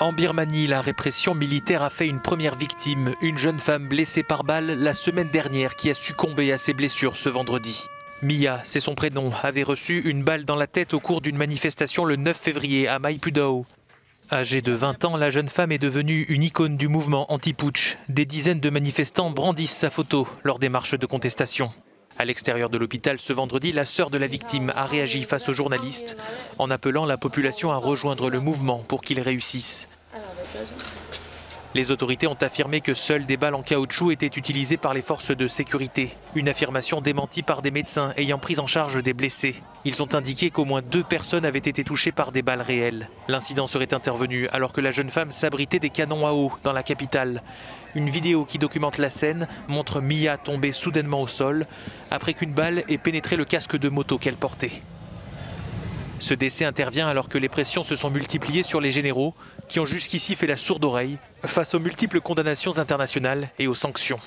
En Birmanie, la répression militaire a fait une première victime, une jeune femme blessée par balle la semaine dernière qui a succombé à ses blessures ce vendredi. Mia, c'est son prénom, avait reçu une balle dans la tête au cours d'une manifestation le 9 février à Maipudao. Âgée de 20 ans, la jeune femme est devenue une icône du mouvement anti-putsch. Des dizaines de manifestants brandissent sa photo lors des marches de contestation. À l'extérieur de l'hôpital ce vendredi, la sœur de la victime a réagi face aux journalistes en appelant la population à rejoindre le mouvement pour qu'il réussisse. Les autorités ont affirmé que seules des balles en caoutchouc étaient utilisées par les forces de sécurité. Une affirmation démentie par des médecins ayant pris en charge des blessés. Ils ont indiqué qu'au moins deux personnes avaient été touchées par des balles réelles. L'incident serait intervenu alors que la jeune femme s'abritait des canons à eau dans la capitale. Une vidéo qui documente la scène montre Mia tomber soudainement au sol après qu'une balle ait pénétré le casque de moto qu'elle portait. Ce décès intervient alors que les pressions se sont multipliées sur les généraux, qui ont jusqu'ici fait la sourde oreille face aux multiples condamnations internationales et aux sanctions.